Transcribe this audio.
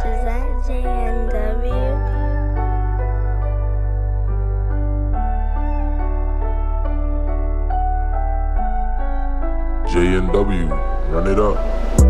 Is J and JNW, run it up.